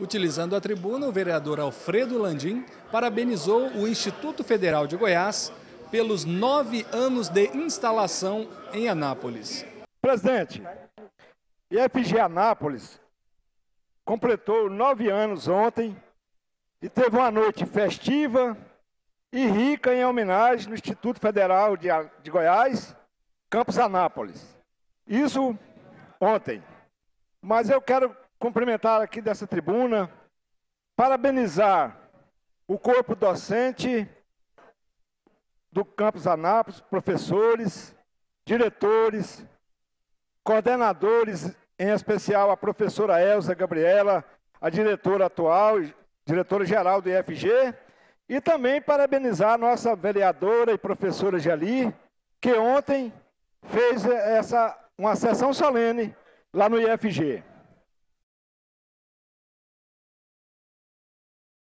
Utilizando a tribuna, o vereador Alfredo Landim parabenizou o Instituto Federal de Goiás pelos nove anos de instalação em Anápolis. Presidente, IFG Anápolis completou nove anos ontem e teve uma noite festiva e rica em homenagem no Instituto Federal de, Goiás, Campos Anápolis. Isso ontem. Mas eu quero cumprimentar aqui dessa tribuna, parabenizar o corpo docente do Campus Anápolis, professores, diretores, coordenadores, em especial a professora Elza Gabriela, a diretora atual, diretora-geral do IFG, e também parabenizar a nossa vereadora e professora Jali, que ontem fez essa, uma sessão solene lá no IFG.